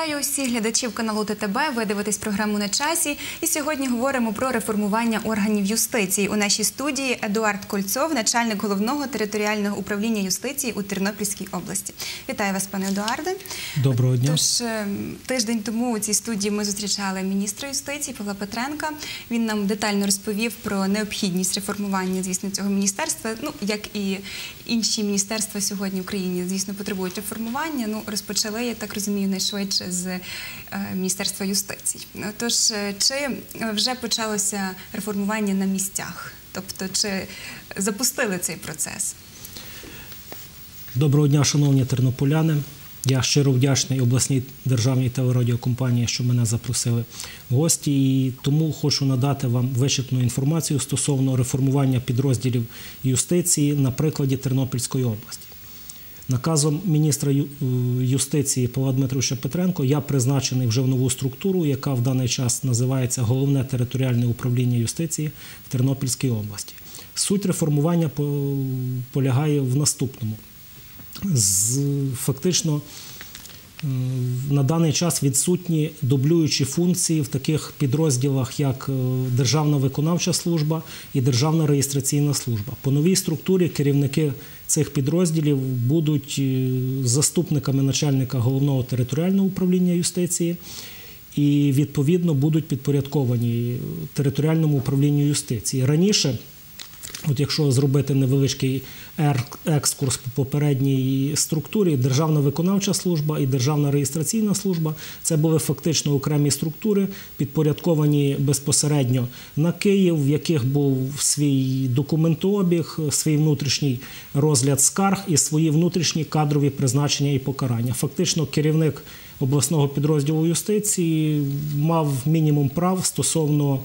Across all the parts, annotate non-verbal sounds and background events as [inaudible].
Вітаю усіх глядачів каналу ТТБ. Ви дивитесь програму на часі. І сьогодні говоримо про реформування органів юстиції. У нашій студії Едуард Кольцов, начальник головного територіального управління юстиції у Тернопільській області. Вітаю вас, пане Едуарде. Доброго дня. Тож е, тиждень тому у цій студії ми зустрічали міністра юстиції Павла Петренка. Він нам детально розповів про необхідність реформування, звісно, цього міністерства. Ну як і інші міністерства сьогодні в Україні, звісно, потребують реформування. Ну розпочали, я так розумію, найшвидше з е, міністерства юстиції. Тож е, чи вже почалося реформування на місцях? Тобто, чи запустили цей процес? Доброго дня, шановні тернополяни. Я щиро вдячний обласній державній телерадіокомпанії, що мене запросили в гості, і тому хочу надати вам вичерпну інформацію стосовно реформування підрозділів юстиції на прикладі Тернопільської області. Наказом міністра е, юстиції Павла Дмитровича Петренко я призначений вже в нову структуру, яка в даний час називається Головне територіальне управління юстиції в Тернопільській області. Суть реформування полягає в наступному. З, фактично на даний час відсутні дублюючі функції в таких підрозділах, як е, Державна виконавча служба і Державна реєстраційна служба. По новій структурі керівники цих підрозділів будуть е, заступниками начальника головного територіального управління юстиції. І відповідно будуть підпорядковані територіальному управлінню юстиції. Раніше От якщо зробити невеличкий екскурс по попередній структурі, Державна виконавча служба і Державна реєстраційна служба це були фактично окремі структури, підпорядковані безпосередньо на Київ, в яких був свій документообіг, свій внутрішній розгляд скарг і свої внутрішні кадрові призначення і покарання. Фактично, керівник обласного підрозділу юстиції мав мінімум прав стосовно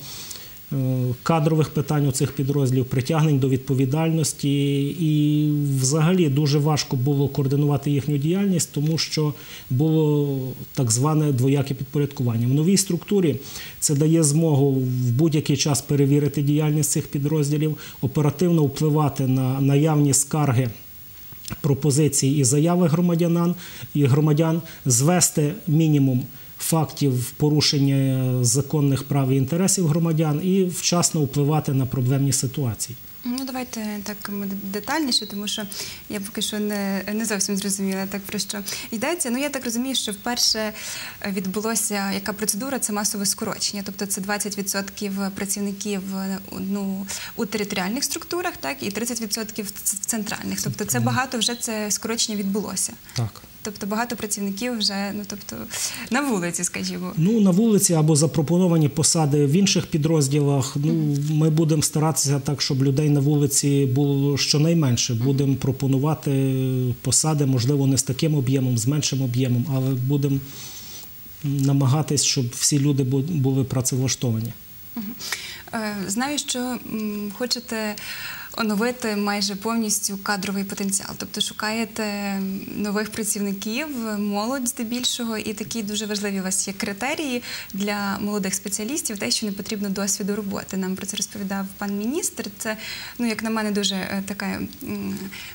кадрових питань у цих підрозділів, притягнень до відповідальності, і взагалі дуже важко було координувати їхню діяльність, тому що було так зване двояке підпорядкування. В новій структурі це дає змогу в будь-який час перевірити діяльність цих підрозділів, оперативно впливати на наявні скарги пропозиції і заяви громадянам і громадян звести мінімум фактів порушення законних прав і інтересів громадян і вчасно впливати на проблемні ситуації. Ну, давайте так детальніше, тому що я поки що не, не зовсім зрозуміла так про що йдеться. Ну я так розумію, що вперше відбулося яка процедура це масове скорочення, тобто це 20% працівників ну, у територіальних структурах, так і 30% в центральних. Тобто це багато вже це скорочення відбулося. Так. Тобто багато працівників вже ну тобто на вулиці, скажімо. Ну, на вулиці або запропоновані посади в інших підрозділах. Ну, ми будемо старатися так, щоб людей на вулиці було щонайменше. Будемо пропонувати посади, можливо, не з таким об'ємом, з меншим об'ємом, але будемо намагатись, щоб всі люди були працевлаштовані. Е, Знаю, що хочете оновити майже повністю кадровий потенціал, тобто шукаєте нових працівників, молодь здебільшого, і такі дуже важливі у вас є критерії для молодих спеціалістів, те, що не потрібно досвіду роботи. Нам про це розповідав пан міністр. Це, ну як на мене, дуже е, таке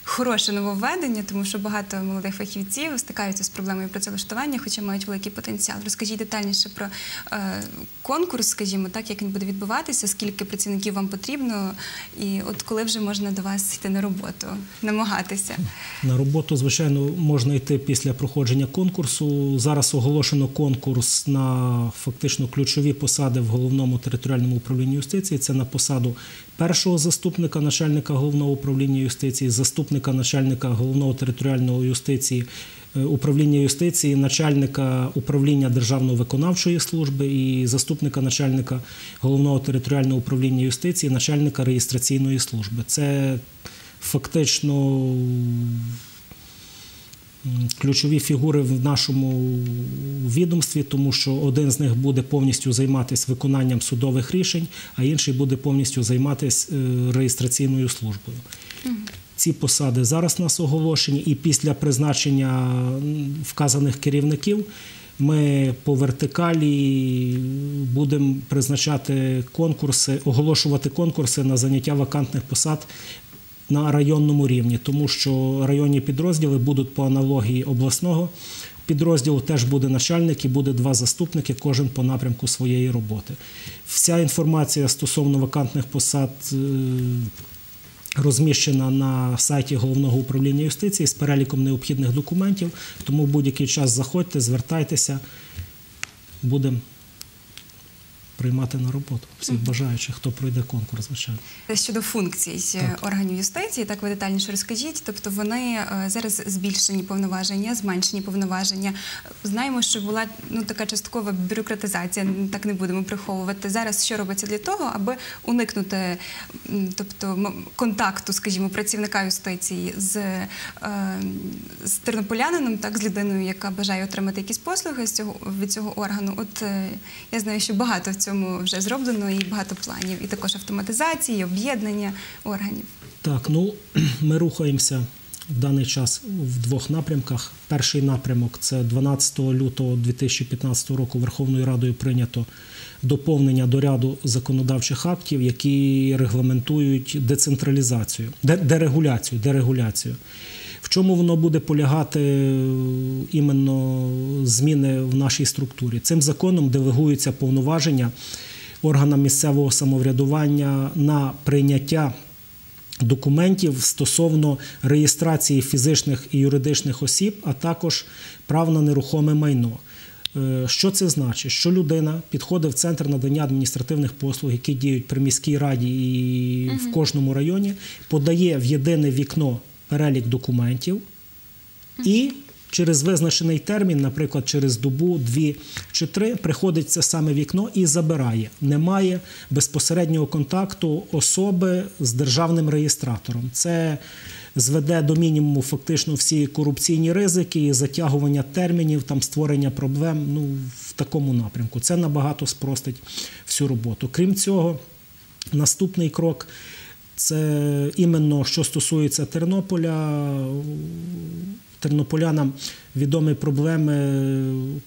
хороше нововведення, тому що багато молодих фахівців стикаються з проблемою працевлаштування, хоча мають великий потенціал. Розкажіть детальніше про е, конкурс, скажімо, так як він буде відбуватися, скільки працівників вам потрібно, і от коли вже можна до вас йти на роботу, намагатися. На роботу, звичайно, можна йти після проходження конкурсу. Зараз оголошено конкурс на фактично ключові посади в головному територіальному управлінні юстиції. Це на посаду першого заступника начальника головного управління юстиції, заступника начальника головного територіального юстиції. Е, Управління юстиції, начальника управління Державної виконавчої служби і заступника начальника головного територіального управління юстиції, начальника реєстраційної служби. Це фактично ключові фігури в нашому відомстві, тому що один з них буде повністю займатися виконанням судових рішень, а інший буде повністю займатися е, реєстраційною службою. Ці посади зараз у нас оголошені, і після призначення вказаних керівників ми по вертикалі будемо призначати конкурси, оголошувати конкурси на заняття вакантних посад на районному рівні, тому що районні підрозділи будуть по аналогії обласного підрозділу теж буде начальник і буде два заступники, кожен по напрямку своєї роботи. Вся інформація стосовно вакантних посад. Розміщена на сайті головного управління юстиції з переліком необхідних документів. Тому будь-який час заходьте, звертайтеся, будемо приймати на роботу всіх бажаючих, хто пройде конкурс, звичайно. Щодо функцій органів юстиції, так ви детальніше розкажіть. Тобто вони е, зараз збільшені повноваження, зменшені повноваження. Знаємо, що була ну така часткова бюрократизація, так не будемо приховувати. Зараз що робиться для того, аби уникнути тобто контакту, скажімо, працівника юстиції з, е, з тернополянином, так з людиною, яка бажає отримати якісь послуги з цього від цього органу. От е, я знаю, що багато в цьому вже зроблено і багато планів, і також автоматизації, об'єднання органів. Так, ну [clears throat] ми рухаємося в даний час в двох напрямках. Перший напрямок це 12 лютого 2015 року Верховною Радою прийнято доповнення до ряду законодавчих актів, які регламентують децентралізацію, де- дерегуляцію, дерегуляцію. В чому воно буде полягати е, іменно зміни в нашій структурі? Цим законом делегуються повноваження органам місцевого самоврядування на прийняття документів стосовно реєстрації фізичних і юридичних осіб, а також прав на нерухоме майно. Е, Що це значить? Що людина підходить в центр надання адміністративних послуг, які діють при міській раді і в кожному районі, подає в єдине вікно перелік документів і через визначений термін, наприклад, через добу, дві чи три, приходить це саме вікно і забирає. Немає безпосереднього контакту особи з державним реєстратором. Це зведе до мінімуму фактично всі корупційні ризики, затягування термінів, там створення проблем ну, в такому напрямку. Це набагато спростить всю роботу. Крім цього, наступний крок. Це іменно що стосується Тернополя. Тернополянам відомі проблеми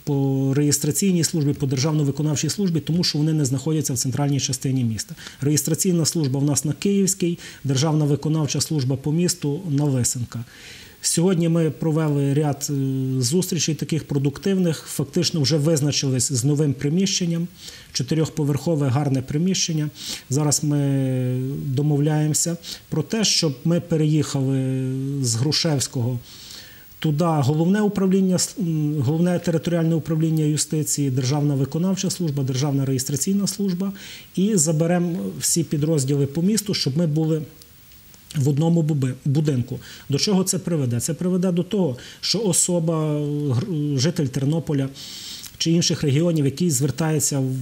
по реєстраційній службі, по державно-виконавчій службі, тому що вони не знаходяться в центральній частині міста. Реєстраційна служба в нас на Київській, державна виконавча служба по місту на Лисенка. Сьогодні ми провели ряд е, зустрічей таких продуктивних. Фактично вже визначились з новим приміщенням, чотирьохповерхове гарне приміщення. Зараз ми домовляємося про те, щоб ми переїхали з Грушевського. Туди головне управління, головне територіальне управління юстиції, Державна виконавча служба, Державна реєстраційна служба і заберемо всі підрозділи по місту, щоб ми були в одному будинку. До чого це приведе? Це приведе до того, що особа, житель Тернополя чи інших регіонів, який звертається в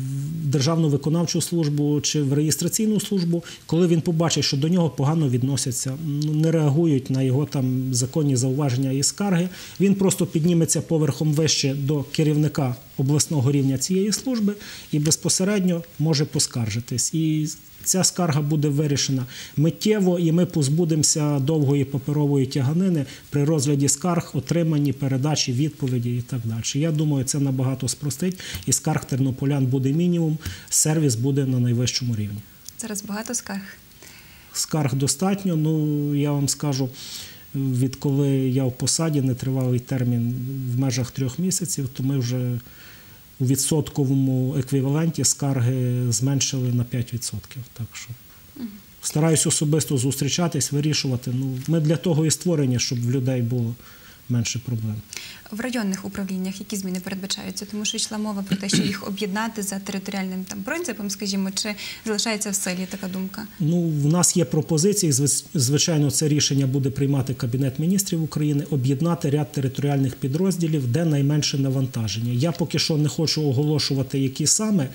Державну виконавчу службу чи в реєстраційну службу, коли він побачить, що до нього погано відносяться, ну, не реагують на його там законні зауваження і скарги, він просто підніметься поверхом вище до керівника обласного рівня цієї служби і безпосередньо може поскаржитись. І ця скарга буде вирішена миттєво, і ми позбудемося довгої паперової тяганини при розгляді скарг, отриманні передачі відповіді і так далі. Я думаю, це набагато спростить, і скарг тернополян буде мінімум, сервіс буде на найвищому рівні. Зараз багато скарг. Скарг достатньо. Ну я вам скажу, відколи я в посаді нетривалий термін в межах трьох місяців, то ми вже у відсотковому еквіваленті скарги зменшили на 5%. Так що стараюсь особисто зустрічатись, вирішувати. Ну, ми для того і створені, щоб в людей було менше проблем. В районних управліннях які зміни передбачаються? Тому що йшла мова про те, що їх об'єднати за територіальним там принципом, скажімо, чи залишається в силі така думка? Ну, в нас є пропозиції. Звичайно, це рішення буде приймати Кабінет міністрів України, об'єднати ряд територіальних підрозділів, де найменше навантаження. Я поки що не хочу оголошувати, які саме.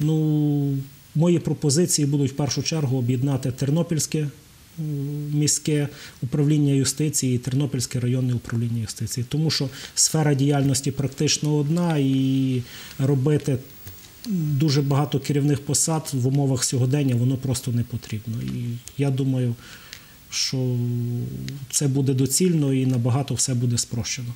Ну, мої пропозиції будуть в першу чергу об'єднати Тернопільське міське управління юстиції Тернопільське районне управління юстиції, тому що сфера діяльності практично одна і робити дуже багато керівних посад в умовах сьогодення воно просто не потрібно. І я думаю, що це буде доцільно і набагато все буде спрощено.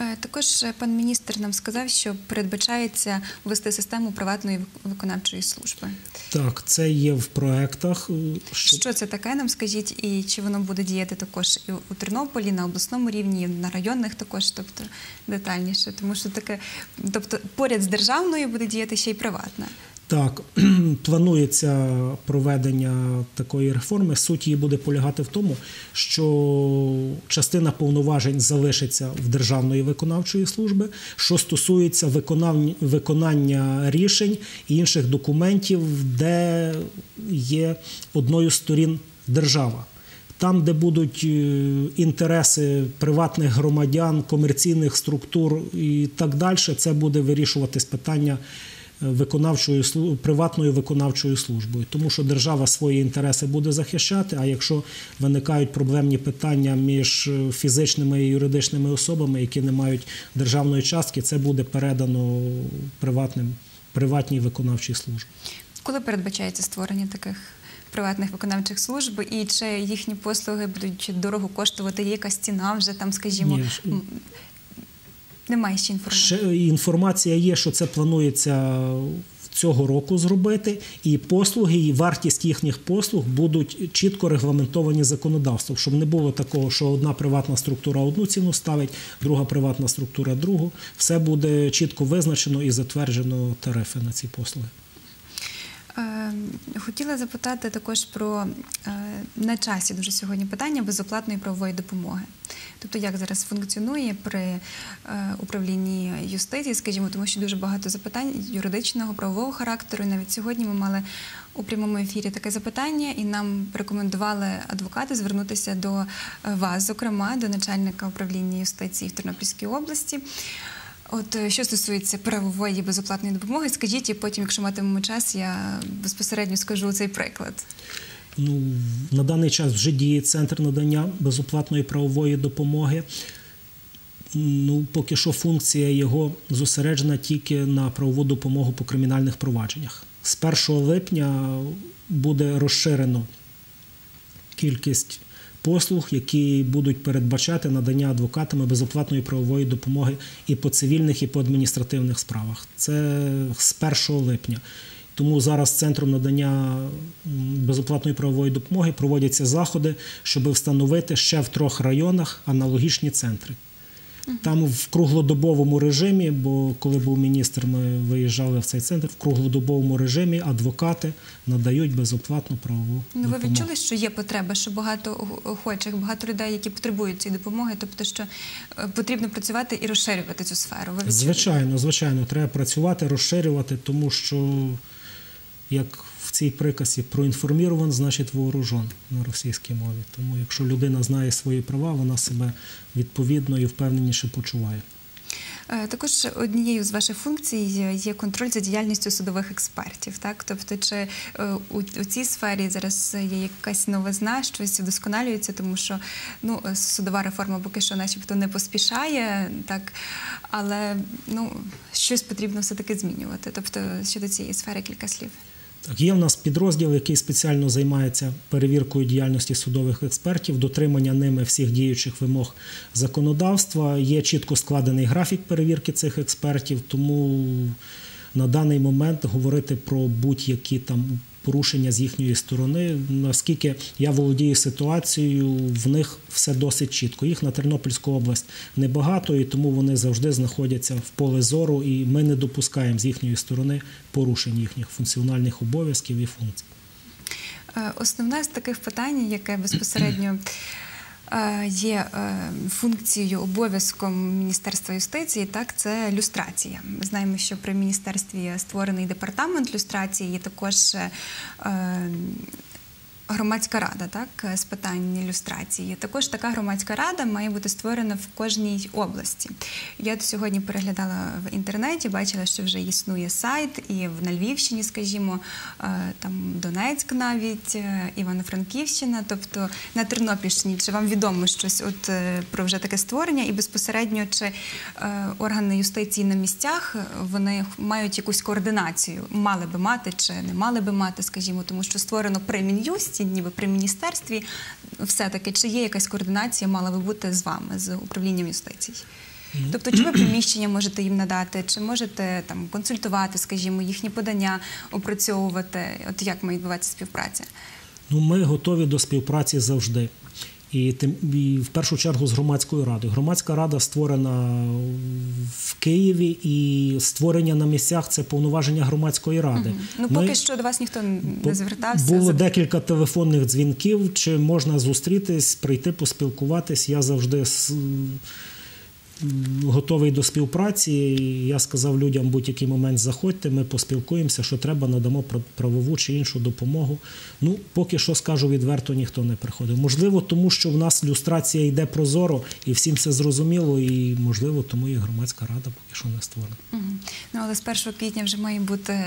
Е, Також е, пан міністр нам сказав, що передбачається ввести систему приватної виконавчої служби. Так, це є в проектах. е, що- Що це таке? Нам скажіть, і чи воно буде діяти також і у Тернополі, на обласному рівні, і на районних також, тобто детальніше, тому що таке, тобто поряд з державною буде діяти ще й приватна. Так, [clears throat] планується проведення такої реформи. Суть її буде полягати в тому, що частина повноважень залишиться в Державної виконавчої служби, що стосується виконання, рішень і інших документів, де є одною з сторін держава. Там, де будуть е, інтереси приватних громадян, комерційних структур і так далі, це буде вирішуватись питання виконавчою приватною виконавчою службою, тому що держава свої інтереси буде захищати. А якщо виникають проблемні питання між е, фізичними і юридичними особами, які не мають державної частки, це буде передано приватним приватній виконавчій службі. Коли передбачається створення таких приватних виконавчих служб, і чи їхні послуги будуть дорого коштувати? Є якась ціна вже там, скажімо, Ні, немає ще інформації. Ще інформація є, що це планується цього року зробити, і послуги, і вартість їхніх послуг будуть чітко регламентовані законодавством, щоб не було такого, що одна приватна структура одну ціну ставить, друга приватна структура другу. Все буде чітко визначено і затверджено тарифи на ці послуги. Е, Хотіла запитати також про е, на часі дуже сьогодні питання безоплатної правової допомоги. Тобто, як зараз функціонує при е, управлінні юстиції, скажімо, тому що дуже багато запитань юридичного, правового характеру. І навіть сьогодні ми мали у прямому ефірі таке запитання, і нам рекомендували адвокати звернутися до вас, зокрема, до начальника управління юстиції в Тернопільській області. От е, що стосується правової безоплатної допомоги, скажіть, і потім, якщо матимемо час, я безпосередньо скажу цей приклад. Ну, на даний час вже діє центр надання безоплатної правової допомоги. Ну, поки що функція його зосереджена тільки на правову допомогу по кримінальних провадженнях. З 1 липня буде розширено кількість послуг, які будуть передбачати надання адвокатами безоплатної правової допомоги і по цивільних, і по адміністративних справах. Це з 1 липня. Тому зараз центром надання безоплатної правової допомоги проводяться заходи, щоб встановити ще в трьох районах аналогічні центри. Там в круглодобовому режимі, бо коли був міністр, ми виїжджали в цей центр. В круглодобовому режимі адвокати надають безоплатну правову Ну, ви допомогу. відчули, що є потреба, що багато охочих, багато людей, які потребують цієї допомоги, тобто, що е, потрібно працювати і розширювати цю сферу. Ви? Звичайно, звичайно, треба працювати, розширювати, тому що, як цій приказі, проінформіруван, значить вооружен на російській мові. Тому якщо людина знає свої права, вона себе відповідно і впевненіше почуває. Е, Також однією з ваших функцій є контроль за діяльністю судових експертів. Так, тобто, чи е, у, цій сфері зараз є якась новизна, щось вдосконалюється, тому що ну судова реформа поки що, начебто, не поспішає, так але ну щось потрібно все таки змінювати. Тобто щодо цієї сфери кілька слів. Є в нас підрозділ, який спеціально займається перевіркою діяльності судових експертів, дотримання ними всіх діючих вимог законодавства. Є чітко складений графік перевірки цих експертів, тому на даний момент говорити про будь-які там порушення з їхньої сторони, наскільки я володію ситуацією, в них все досить чітко. Їх на Тернопільську область небагато, і тому вони завжди знаходяться в поле зору, і ми не допускаємо з їхньої сторони порушень їхніх функціональних обов'язків і функцій. Е, Основне з таких питань, яке безпосередньо є е, функцією обов'язком Міністерства юстиції, так це люстрація. Ми знаємо, що при міністерстві створений департамент люстрації, є також е, громадська рада, так з питань люстрації. Також така громадська рада має бути створена в кожній області. Я сьогодні переглядала в інтернеті, бачила, що вже існує сайт, і на Львівщині, скажімо, е, там Донецьк, навіть е, Івано-Франківщина, тобто на Тернопільщині. Чи вам відомо щось от е, про вже таке створення? І безпосередньо чи е, органи юстиції на місцях е, вони мають якусь координацію, мали би мати чи не мали би мати, скажімо, тому що створено при Мін'юсті, ніби при міністерстві, все таки чи є якась координація, мала би бути з вами, з управлінням юстиції? Тобто, чи ви приміщення можете їм надати, чи можете там консультувати, скажімо, їхні подання опрацьовувати? От як має відбуватися співпраця? Ну, ми готові до співпраці завжди. І тим і в першу чергу з громадською радою. Громадська рада створена в Києві, і створення на місцях це повноваження громадської ради. Ну Ми- поки що до вас ніхто не звертався. Було за- декілька телефонних дзвінків, чи можна зустрітись, прийти, поспілкуватись. Я завжди готовий до співпраці. Я сказав людям, будь-який момент заходьте, ми поспілкуємося, що треба, надамо пра- правову чи іншу допомогу. Ну, поки що скажу відверто, ніхто не приходив. Можливо, тому що в нас люстрація йде прозоро і всім все зрозуміло, і можливо, тому і громадська рада поки що не створена. Мгм. Ну але з 1 квітня вже має бути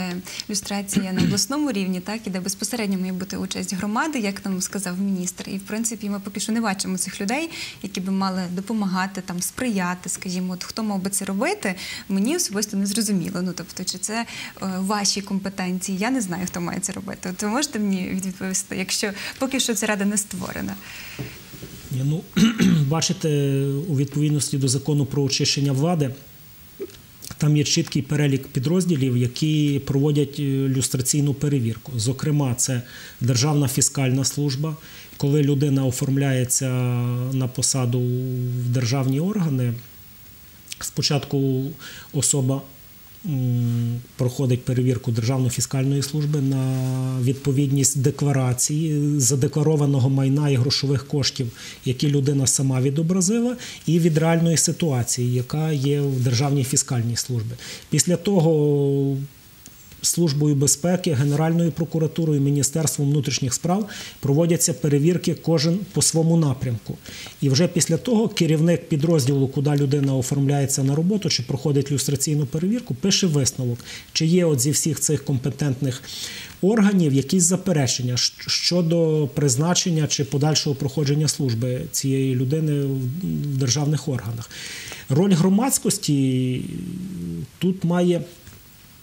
люстрація на обласному рівні, так і де безпосередньо має бути участь громади, як нам сказав міністр. І в принципі, ми поки що не бачимо цих людей, які би мали допомагати там, сприяти. Скажімо, от хто мав би це робити, мені особисто не зрозуміло. Ну тобто, чи це е, ваші компетенції? Я не знаю, хто має це робити. От ви можете мені відповісти, якщо поки що ця рада не створена. Ні, Ну, [clears throat] бачите, у відповідності до закону про очищення влади, там є чіткий перелік підрозділів, які проводять е, люстраційну перевірку. Зокрема, це Державна фіскальна служба. Коли людина оформляється на посаду в державні органи, спочатку особа проходить перевірку Державної фіскальної служби на відповідність декларації задекларованого майна і грошових коштів, які людина сама відобразила, і від реальної ситуації, яка є в Державній фіскальній службі. Після того Службою безпеки, Генеральною прокуратурою, Міністерством внутрішніх справ проводяться перевірки кожен по своєму напрямку. І вже після того керівник підрозділу, куди людина оформляється на роботу чи проходить люстраційну перевірку, пише висновок, чи є от зі всіх цих компетентних органів якісь заперечення щодо призначення чи подальшого проходження служби цієї людини в державних органах. Роль громадськості тут має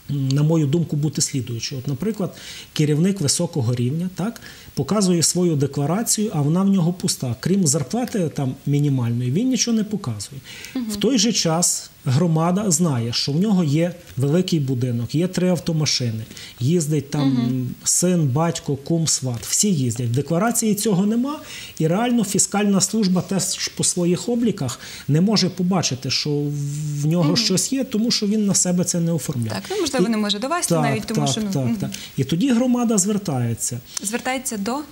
на мою думку, бути слідуючою. От, наприклад, керівник високого рівня так, показує свою декларацію, а вона в нього пуста. Крім зарплати там мінімальної, він нічого не показує. В той же час громада знає, що в нього є великий будинок, є три автомашини, їздить там син, батько, кум, сват. Всі їздять. В декларації цього нема, і реально фіскальна служба теж по своїх обліках не може побачити, що в нього щось є, тому що він на себе це не оформляє. Так, ну можливо, І- не може довести так, навіть тому, так, що ну, так, так. І тоді громада звертається звертається до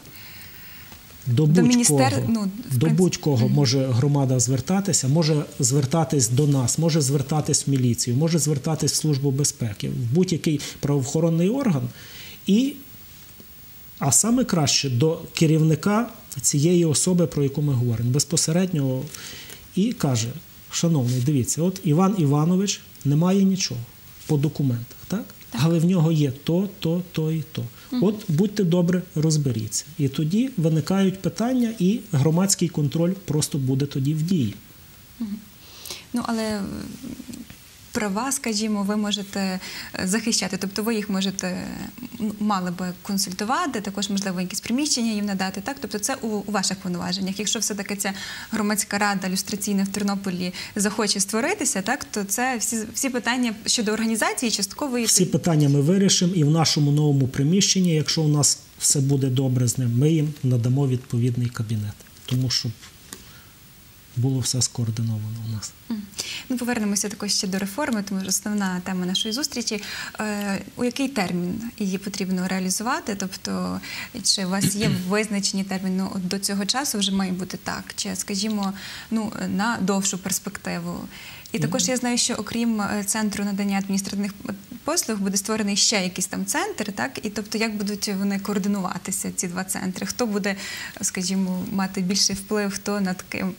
до До будь-кого. міністер- ну, до будь-кого може громада звертатися, може звертатись до нас, може звертатись в міліцію, може звертатись в службу безпеки, в будь-який правоохоронний орган. І, а саме краще до керівника цієї особи, про яку ми говоримо, безпосередньо і каже: Шановний, дивіться, от Іван Іванович не має нічого по документах, так? Але в нього є то, то, то і то. От будьте добре, розберіться. І тоді виникають питання, і громадський контроль просто буде тоді в дії. Ну, але права, скажімо, ви можете е, захищати. Тобто ви їх можете мали би консультувати, також, можливо, якісь приміщення їм надати. Так? Тобто це у, у ваших повноваженнях. Якщо все-таки ця громадська рада люстраційна в Тернополі захоче створитися, так, то це всі, всі питання щодо організації часткової. Всі питання ми вирішимо, і в нашому новому приміщенні, якщо у нас все буде добре з ним, ми їм надамо відповідний кабінет. Тому щоб було все скоординовано у нас. Повернемося також ще до реформи, тому що основна тема нашої зустрічі. Е, у який термін її потрібно реалізувати? Тобто, чи у вас є [clears throat] визначені терміни ну, до цього часу вже має бути так, чи, скажімо, ну, на довшу перспективу? І також я знаю, що окрім е, центру надання адміністративних послуг буде створений ще якийсь там центр, так? І тобто, як будуть вони координуватися, ці два центри? Хто буде, скажімо, мати більший вплив, хто над ким?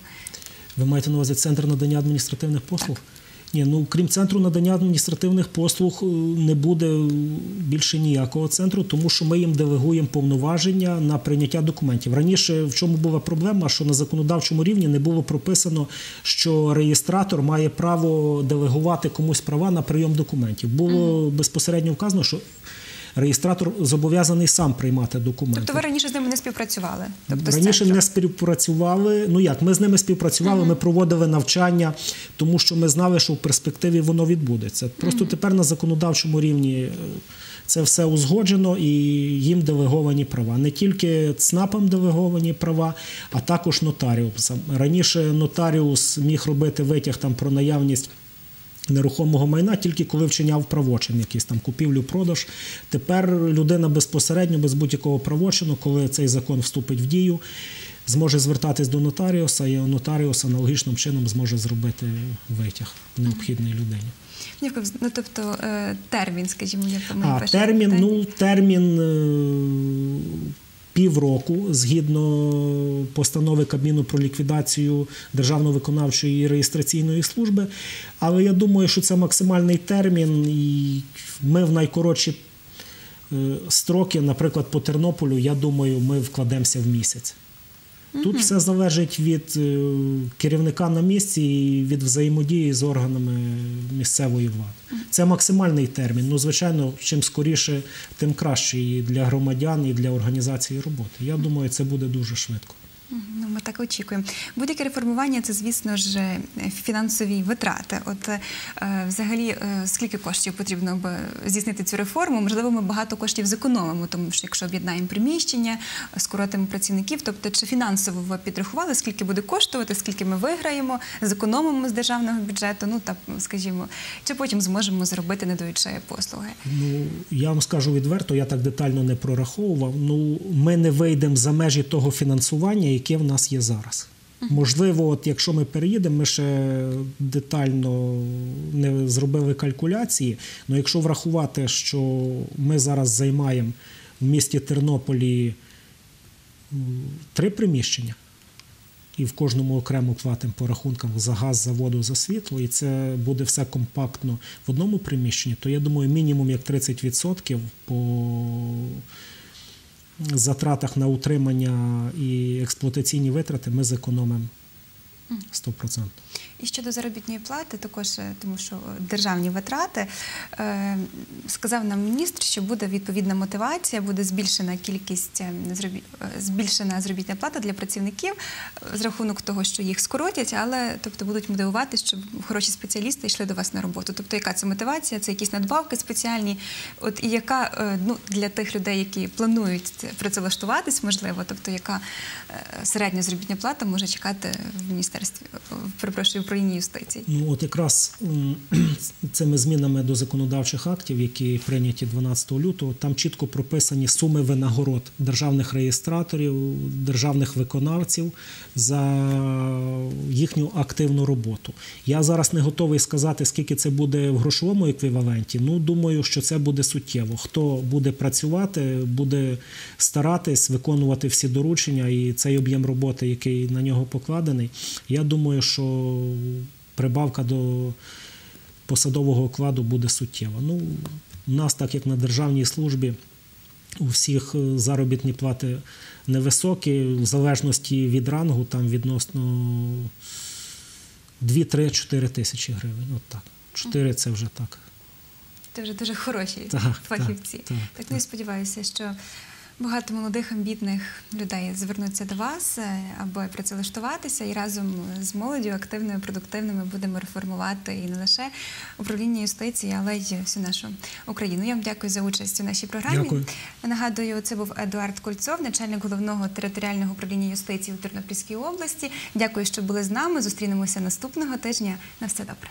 Ви маєте на увазі центр надання адміністративних послуг? Ні, ну крім центру надання адміністративних послуг, е, не буде більше ніякого центру, тому що ми їм делегуємо повноваження на прийняття документів. Раніше в чому була проблема, що на законодавчому рівні не було прописано, що реєстратор має право делегувати комусь права на прийом документів. Було безпосередньо вказано, що реєстратор зобов'язаний сам приймати документи. Тобто ви раніше з ними не співпрацювали? Тобто Раніше не співпрацювали. Ну як ми з ними співпрацювали, ми проводили навчання, тому що ми знали, що в перспективі воно відбудеться. Просто тепер на законодавчому рівні е, це все узгоджено і їм делеговані права. Не тільки ЦНАПам делеговані права, а також нотаріусам. Раніше нотаріус міг робити витяг там про наявність. Нерухомого майна тільки коли вчиняв правочин, якийсь там купівлю-продаж. Тепер людина безпосередньо, без будь-якого правочину, коли цей закон вступить в дію, зможе звертатись до нотаріуса, і нотаріус аналогічним чином зможе зробити витяг необхідний людині. Ну, тобто е, термін, скажімо, як А термін, ну термін е, півроку згідно постанови Кабміну про ліквідацію Державної виконавчої реєстраційної служби. Але я думаю, що це максимальний термін, і ми в найкоротші е, строки, наприклад, по Тернополю, я думаю, ми вкладемося в місяць. Тут все залежить від е, керівника на місці і від взаємодії з органами місцевої влади. Це максимальний термін. Ну, звичайно, чим скоріше, тим краще і для громадян, і для організації роботи. Я думаю, це буде дуже швидко. Ну, ми так очікуємо. Будь-яке реформування це, звісно ж, е, фінансові витрати. От е, взагалі, е, скільки коштів потрібно, аби здійснити цю реформу? Можливо, ми багато коштів зекономимо, тому що якщо об'єднаємо приміщення, скоротимо працівників, тобто чи фінансово ви підрахували, скільки буде коштувати, скільки ми виграємо, зекономимо з державного бюджету, ну та скажімо, чи потім зможемо зробити не послуги? Ну, я вам скажу відверто, я так детально не прораховував. Ну, ми не вийдемо за межі того фінансування, яке в нас є зараз. Можливо, от якщо ми переїдемо, ми ще детально не зробили калькуляції. але якщо врахувати, що ми зараз займаємо в місті Тернополі три приміщення, і в кожному окремо платимо по рахункам за газ, за воду, за світло, і це буде все компактно в одному приміщенні, то я думаю, мінімум як 30% по затратах на утримання і експлуатаційні витрати ми зекономимо 100%. І щодо заробітної плати, також е, тому що державні витрати е, сказав нам міністр, що буде відповідна мотивація, буде збільшена кількість е, е, збільшена заробітна плата для працівників е, з рахунок того, що їх скоротять, але тобто будуть мотивувати, щоб хороші спеціалісти йшли до вас на роботу. Тобто, яка це мотивація? Це якісь надбавки спеціальні. От і яка е, ну для тих людей, які планують працевлаштуватись, можливо, тобто яка е, середня заробітна плата може чекати в міністерстві, е, перепрошую, управлінні юстиції. Ну, от якраз [clears throat] цими змінами до законодавчих актів, які прийняті 12 лютого, там чітко прописані суми винагород державних реєстраторів, державних виконавців за їхню активну роботу. Я зараз не готовий сказати, скільки це буде в грошовому еквіваленті. Ну, думаю, що це буде суттєво. Хто буде працювати, буде старатись виконувати всі доручення і цей об'єм роботи, який на нього покладений. Я думаю, що прибавка до посадового окладу буде суттєва. Ну, у нас, так як на державній службі, у всіх е, заробітні плати невисокі, в залежності від рангу, там відносно 2-3-4 тисячі гривень. От так. 4 це вже так. Це вже дуже хороші Так, фахівці. так, Так, так, ну і сподіваюся, що багато молодих амбітних людей звернуться до вас, е, аби працевлаштуватися, і разом з молоддю активною, продуктивними будемо реформувати і не лише управління юстиції, але й всю нашу Україну. Я вам дякую за участь у нашій програмі. Дякую. Нагадую, це був Едуард Кольцов, начальник головного територіального управління юстиції у Тернопільській області. Дякую, що були з нами. Зустрінемося наступного тижня. На все добре.